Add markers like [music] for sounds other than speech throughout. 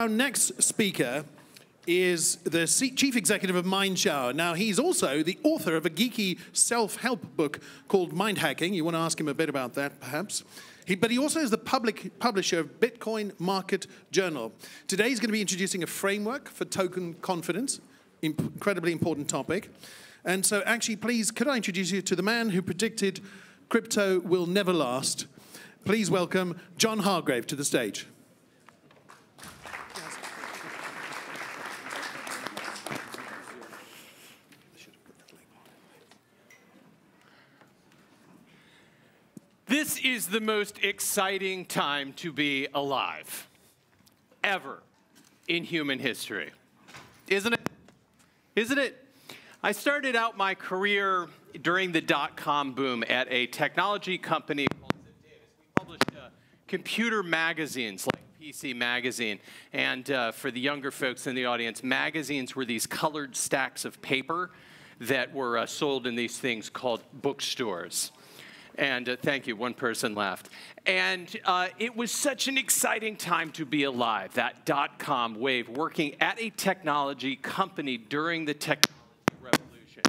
Our next speaker is the chief executive of Media Shower. Now, he's also the author of a geeky self help book called Mind Hacking. You want to ask him a bit about that, perhaps? He, but he also is the public publisher of Bitcoin Market Journal. Today, he's going to be introducing a framework for token confidence, incredibly important topic. And so, actually, please, could I introduce you to the man who predicted crypto will never last? Please welcome John Hargrave to the stage. This is the most exciting time to be alive ever in human history. Isn't it? Isn't it? I started out my career during the dot com boom at a technology company called Ziff Davis. We published uh, computer magazines like PC Magazine. And uh, for the younger folks in the audience, magazines were these colored stacks of paper that were uh, sold in these things called bookstores. And uh, thank you, one person laughed. And uh, it was such an exciting time to be alive, that dot com wave, working at a technology company during the technology revolution.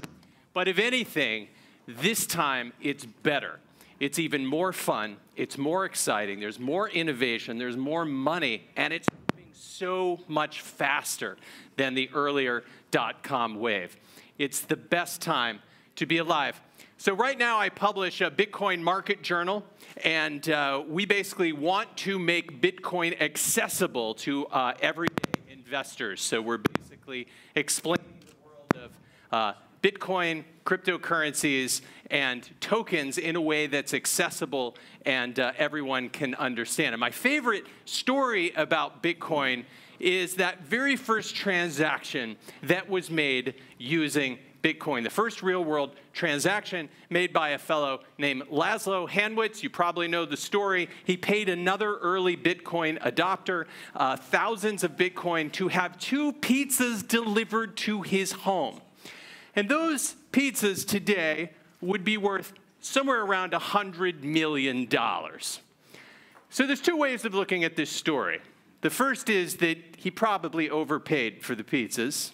But if anything, this time it's better. It's even more fun, it's more exciting, there's more innovation, there's more money, and it's moving so much faster than the earlier dot com wave. It's the best time to be alive. So right now I publish a Bitcoin Market Journal, and uh, we basically want to make Bitcoin accessible to uh, everyday investors. So we're basically explaining the world of uh, Bitcoin, cryptocurrencies, and tokens in a way that's accessible and uh, everyone can understand. And my favorite story about Bitcoin is that very first transaction that was made using Bitcoin, the first real world transaction made by a fellow named Laszlo Hanyecz. You probably know the story. He paid another early Bitcoin adopter uh, thousands of Bitcoin to have two pizzas delivered to his home. And those pizzas today would be worth somewhere around $100 million. So there's two ways of looking at this story. The first is that he probably overpaid for the pizzas.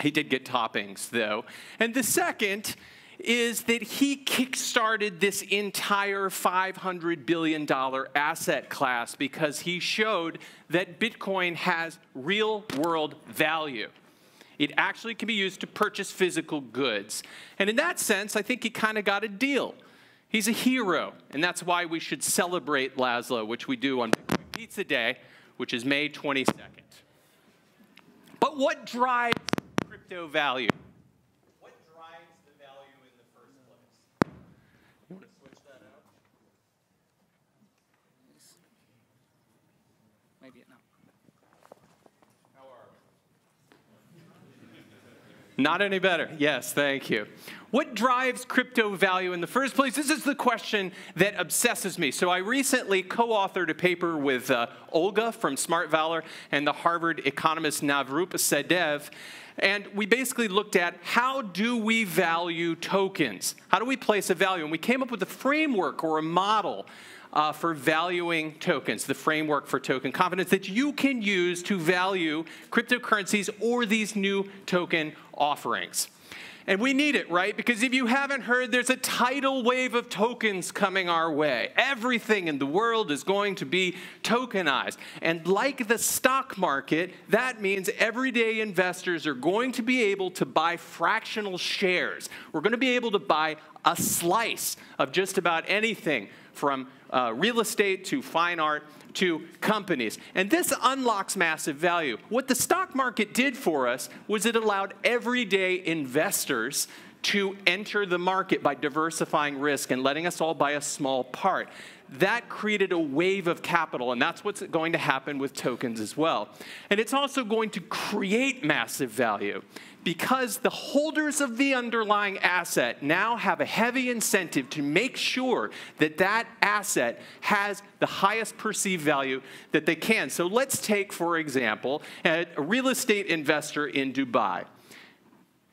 He did get toppings, though. And the second is that he kickstarted this entire $500 billion asset class because he showed that Bitcoin has real world value. It actually can be used to purchase physical goods. And in that sense, I think he kind of got a deal. He's a hero, and that's why we should celebrate Laszlo, which we do on Pizza Day, which is May 22nd. But what drives value. What drives the value in the first place? You want to switch that out? Maybe it now. How are we? Not any better. Yes, thank you. What drives crypto value in the first place? This is the question that obsesses me. So I recently co-authored a paper with uh, Olga from Smart Valor and the Harvard economist Navroop Sahdev. And we basically looked at how do we value tokens? How do we place a value? And we came up with a framework or a model uh, for valuing tokens, the framework for token confidence that you can use to value cryptocurrencies or these new token offerings. And we need it, right? Because if you haven't heard, there's a tidal wave of tokens coming our way. Everything in the world is going to be tokenized. And like the stock market, that means everyday investors are going to be able to buy fractional shares. We're going to be able to buy a slice of just about anything from uh, real estate to fine art to companies. And this unlocks massive value. What the stock market did for us was it allowed everyday investors to enter the market by diversifying risk and letting us all buy a small part. That created a wave of capital, and that's what's going to happen with tokens as well. And it's also going to create massive value because the holders of the underlying asset now have a heavy incentive to make sure that that asset has the highest perceived value that they can. So let's take, for example, a real estate investor in Dubai.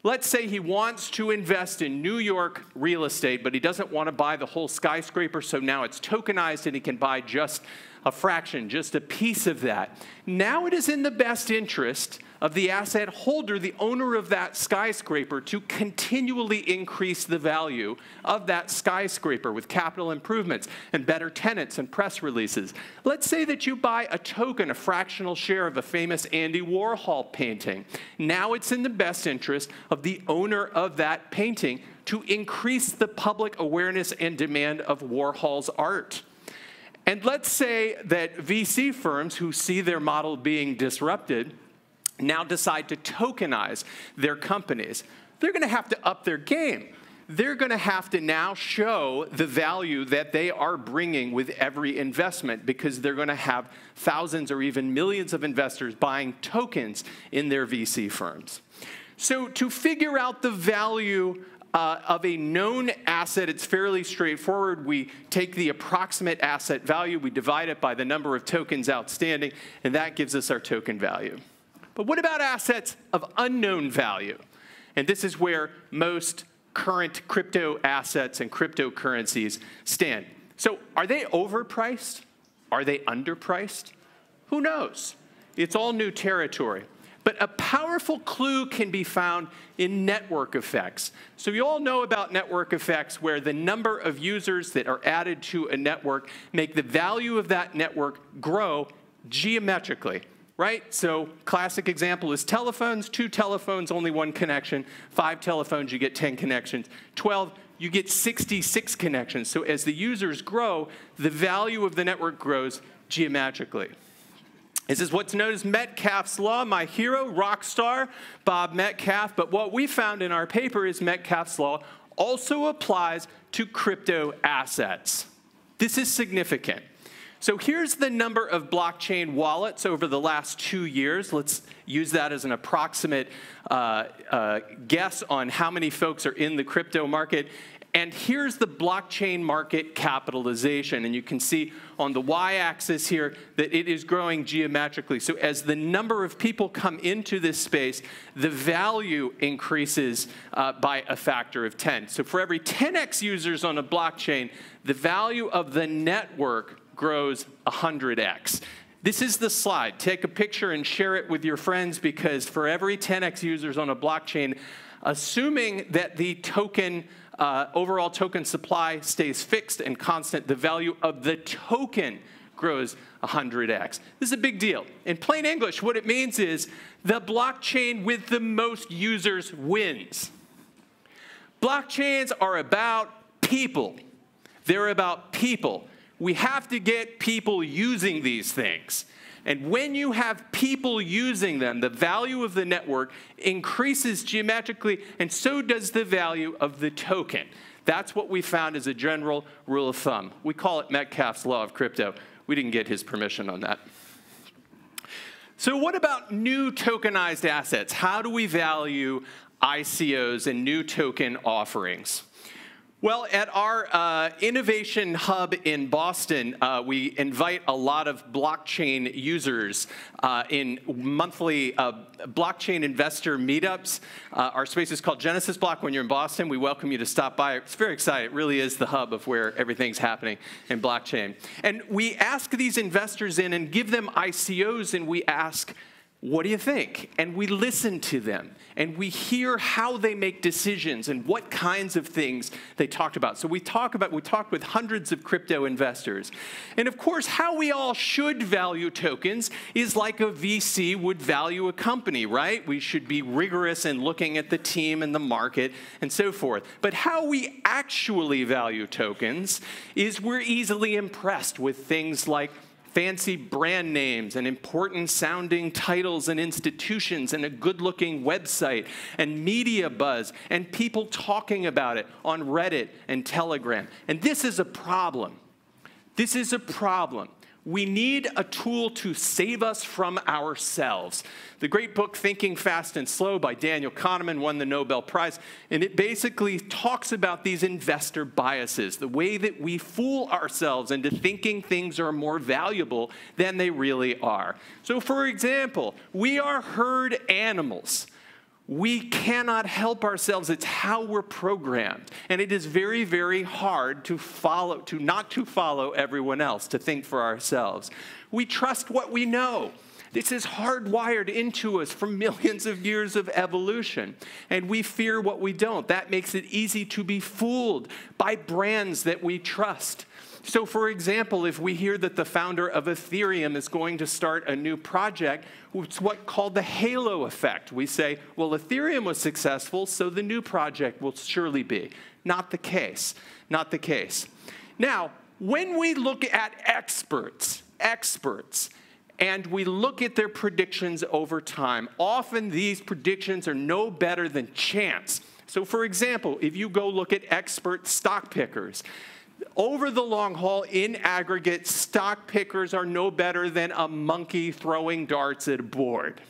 Let's say he wants to invest in New York real estate, but he doesn't want to buy the whole skyscraper, so now it's tokenized and he can buy just a fraction, just a piece of that. Now it is in the best interest of the asset holder, the owner of that skyscraper, to continually increase the value of that skyscraper with capital improvements and better tenants and press releases. Let's say that you buy a token, a fractional share of a famous Andy Warhol painting. Now it's in the best interest of the owner of that painting to increase the public awareness and demand of Warhol's art. And let's say that VC firms who see their model being disrupted now decide to tokenize their companies. They're going to have to up their game. They're going to have to now show the value that they are bringing with every investment because they're going to have thousands or even millions of investors buying tokens in their VC firms. So, to figure out the value uh, of a known asset, it's fairly straightforward. We take the approximate asset value, we divide it by the number of tokens outstanding, and that gives us our token value. But what about assets of unknown value? And this is where most current crypto assets and cryptocurrencies stand. So, are they overpriced? Are they underpriced? Who knows? It's all new territory. But a powerful clue can be found in network effects. So, you all know about network effects where the number of users that are added to a network make the value of that network grow geometrically right? So classic example is telephones, two telephones, only one connection. Five telephones, you get 10 connections. 12, you get 66 connections. So as the users grow, the value of the network grows geometrically. This is what's known as Metcalfe's Law. My hero, rock star, Bob Metcalfe. But what we found in our paper is Metcalfe's Law also applies to crypto assets. This is significant. So here's the number of blockchain wallets over the last two years. Let's use that as an approximate uh, uh, guess on how many folks are in the crypto market. And here's the blockchain market capitalization. And you can see on the y axis here that it is growing geometrically. So, as the number of people come into this space, the value increases uh, by a factor of 10. So, for every 10x users on a blockchain, the value of the network grows 100x. This is the slide. Take a picture and share it with your friends because for every 10x users on a blockchain, assuming that the token, uh, overall token supply stays fixed and constant, the value of the token grows 100x. This is a big deal. In plain English, what it means is the blockchain with the most users wins. Blockchains are about people. They're about people we have to get people using these things. And when you have people using them, the value of the network increases geometrically, and so does the value of the token. That's what we found as a general rule of thumb. We call it Metcalfe's law of crypto. We didn't get his permission on that. So, what about new tokenized assets? How do we value ICOs and new token offerings? Well, at our uh, innovation hub in Boston, uh, we invite a lot of blockchain users uh, in monthly uh, blockchain investor meetups. Uh, our space is called Genesis Block. When you're in Boston, we welcome you to stop by. It's very exciting. It really is the hub of where everything's happening in blockchain. And we ask these investors in and give them ICOs, and we ask, what do you think? And we listen to them and we hear how they make decisions and what kinds of things they talked about. So we talk about we talk with hundreds of crypto investors. And of course, how we all should value tokens is like a VC would value a company, right? We should be rigorous in looking at the team and the market and so forth. But how we actually value tokens is we're easily impressed with things like fancy brand names and important sounding titles and institutions and a good looking website and media buzz and people talking about it on Reddit and Telegram. And this is a problem. This is a problem. We need a tool to save us from ourselves. The great book Thinking Fast and Slow by Daniel Kahneman won the Nobel Prize, and it basically talks about these investor biases, the way that we fool ourselves into thinking things are more valuable than they really are. So, for example, we are herd animals. We cannot help ourselves. It's how we're programmed. And it is very, very hard to follow, to not to follow everyone else, to think for ourselves. We trust what we know. This is hardwired into us from millions of years of evolution. And we fear what we don't. That makes it easy to be fooled by brands that we trust. So, for example, if we hear that the founder of Ethereum is going to start a new project, it's what called the halo effect. We say, well, Ethereum was successful, so the new project will surely be. Not the case. Not the case. Now, when we look at experts, experts, and we look at their predictions over time, often these predictions are no better than chance. So, for example, if you go look at expert stock pickers, over the long haul, in aggregate, stock pickers are no better than a monkey throwing darts at a board.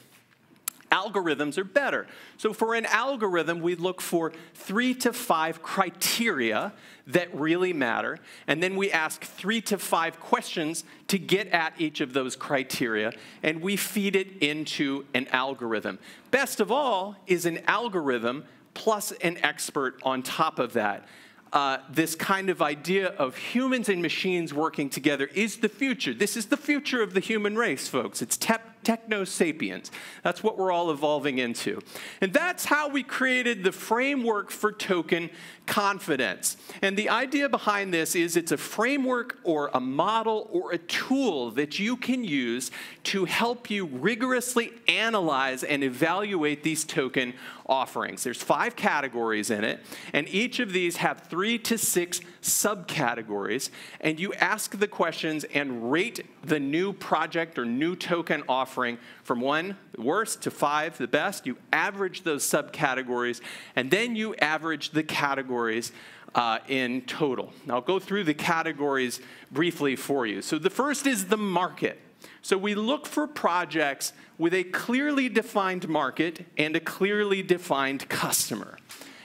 Algorithms are better. So, for an algorithm, we look for three to five criteria that really matter, and then we ask three to five questions to get at each of those criteria, and we feed it into an algorithm. Best of all is an algorithm plus an expert on top of that uh, this kind of idea of humans and machines working together is the future. This is the future of the human race, folks. It's te- techno sapiens. That's what we're all evolving into. And that's how we created the framework for token confidence. And the idea behind this is it's a framework or a model or a tool that you can use to help you rigorously analyze and evaluate these token offerings. There's five categories in it, and each of these have three to six subcategories. And you ask the questions and rate the new project or new token offering from one, the worst, to five, the best. You average those subcategories, and then you average the categories uh, in total. Now, I'll go through the categories briefly for you. So, the first is the market. So, we look for projects with a clearly defined market and a clearly defined customer.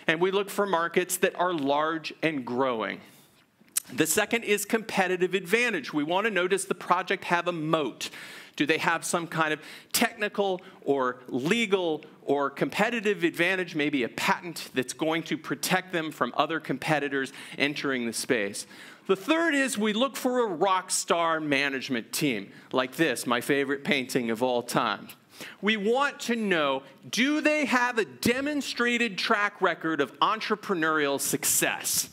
And we look for markets that are large and growing. The second is competitive advantage. We want to notice the project have a moat. Do they have some kind of technical or legal or competitive advantage, maybe a patent that's going to protect them from other competitors entering the space? The third is we look for a rock star management team, like this, my favorite painting of all time. We want to know do they have a demonstrated track record of entrepreneurial success?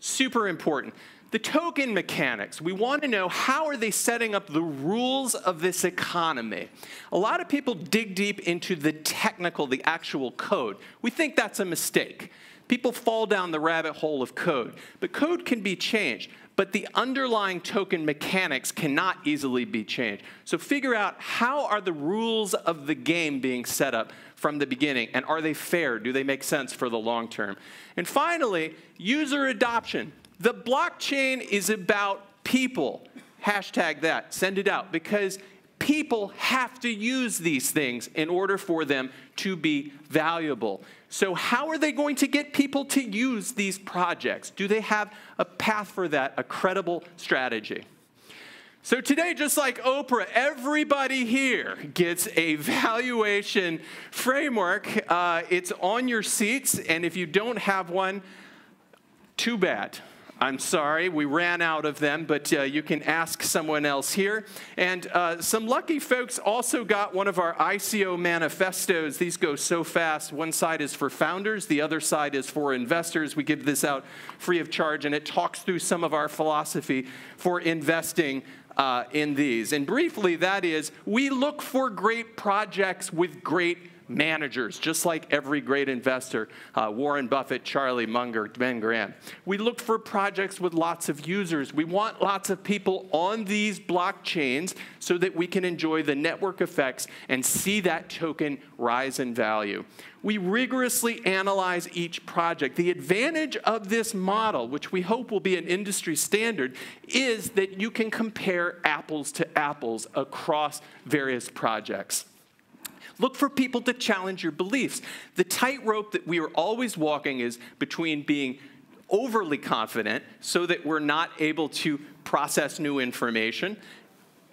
Super important the token mechanics. We want to know how are they setting up the rules of this economy. A lot of people dig deep into the technical, the actual code. We think that's a mistake. People fall down the rabbit hole of code. But code can be changed, but the underlying token mechanics cannot easily be changed. So figure out how are the rules of the game being set up from the beginning and are they fair? Do they make sense for the long term? And finally, user adoption. The blockchain is about people. Hashtag that, send it out, because people have to use these things in order for them to be valuable. So, how are they going to get people to use these projects? Do they have a path for that, a credible strategy? So, today, just like Oprah, everybody here gets a valuation framework. Uh, it's on your seats, and if you don't have one, too bad. I'm sorry, we ran out of them, but uh, you can ask someone else here. And uh, some lucky folks also got one of our ICO manifestos. These go so fast. One side is for founders, the other side is for investors. We give this out free of charge, and it talks through some of our philosophy for investing uh, in these. And briefly, that is we look for great projects with great managers, just like every great investor uh, Warren Buffett, Charlie Munger, Ben Graham. We look for projects with lots of users. We want lots of people on these blockchains so that we can enjoy the network effects and see that token rise in value. We rigorously analyze each project. The advantage of this model, which we hope will be an industry standard, is that you can compare apples to apples across various projects. Look for people to challenge your beliefs. The tightrope that we are always walking is between being overly confident so that we're not able to process new information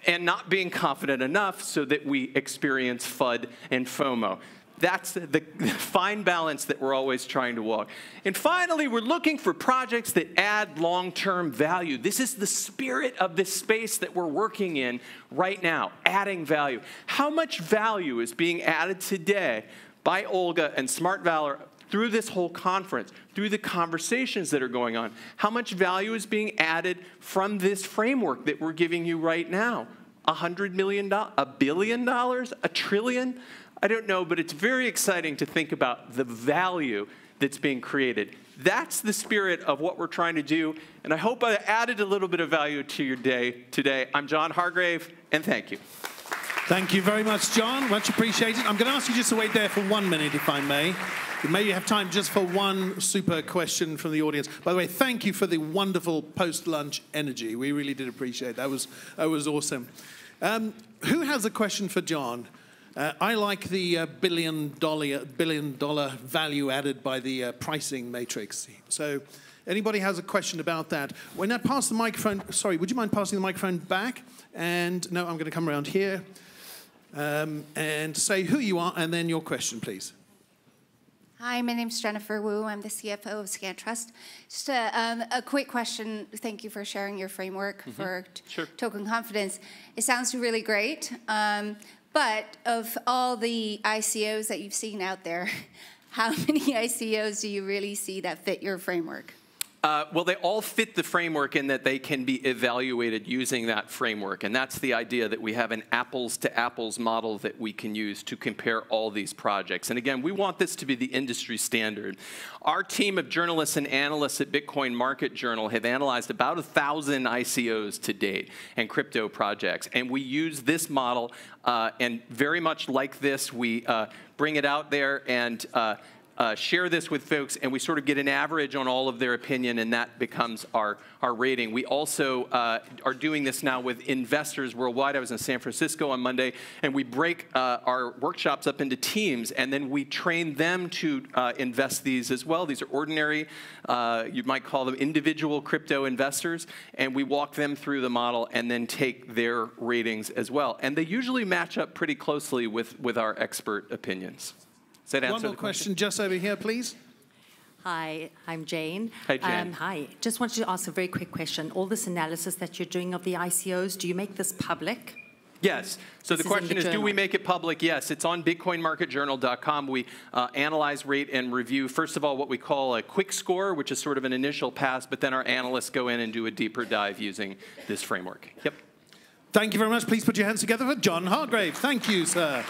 and not being confident enough so that we experience FUD and FOMO. That's the [laughs] fine balance that we're always trying to walk. And finally, we're looking for projects that add long term value. This is the spirit of this space that we're working in right now, adding value. How much value is being added today by Olga and Smart Valor through this whole conference, through the conversations that are going on? How much value is being added from this framework that we're giving you right now? A hundred million dollars, a billion dollars, a trillion? I don't know, but it's very exciting to think about the value that's being created. That's the spirit of what we're trying to do, and I hope I added a little bit of value to your day today. I'm John Hargrave, and thank you. Thank you very much, John. Much appreciated. I'm going to ask you just to wait there for one minute, if I may. You may have time just for one super question from the audience. By the way, thank you for the wonderful post-lunch energy. We really did appreciate it. That was, that was awesome. Um, who has a question for John? Uh, I like the uh, billion, dollar, billion dollar value added by the uh, pricing matrix. So anybody has a question about that? When I pass the microphone, sorry, would you mind passing the microphone back? And no, I'm going to come around here um, and say who you are and then your question, please. Hi, my name is Jennifer Wu. I'm the CFO of ScanTrust. Just a, um, a quick question. Thank you for sharing your framework mm -hmm. for sure. token confidence. It sounds really great. Um, but of all the ICOs that you've seen out there, [laughs] how many ICOs do you really see that fit your framework? Uh, well, they all fit the framework in that they can be evaluated using that framework. And that's the idea that we have an apples to apples model that we can use to compare all these projects. And again, we want this to be the industry standard. Our team of journalists and analysts at Bitcoin Market Journal have analyzed about a 1,000 ICOs to date and crypto projects. And we use this model, uh, and very much like this, we uh, bring it out there and uh, share this with folks, and we sort of get an average on all of their opinion, and that becomes our, our rating. We also uh, are doing this now with investors worldwide. I was in San Francisco on Monday, and we break uh, our workshops up into teams, and then we train them to uh, invest these as well. These are ordinary, uh, you might call them individual crypto investors, and we walk them through the model and then take their ratings as well. And they usually match up pretty closely with, with our expert opinions. Does that answer One more question? question just over here, please. Hi, I'm Jane. Hi, Jane. Um, hi. Just wanted to ask a very quick question. All this analysis that you're doing of the ICOs, do you make this public? Yes. So this the question is, is do we make it public? Yes. It's on bitcoinmarketjournal.com. We uh, analyze, rate, and review, first of all, what we call a quick score, which is sort of an initial pass, but then our analysts go in and do a deeper dive using this framework. Yep. Thank you very much. Please put your hands together for John Hargrave. Thank you, sir.